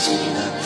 Christina.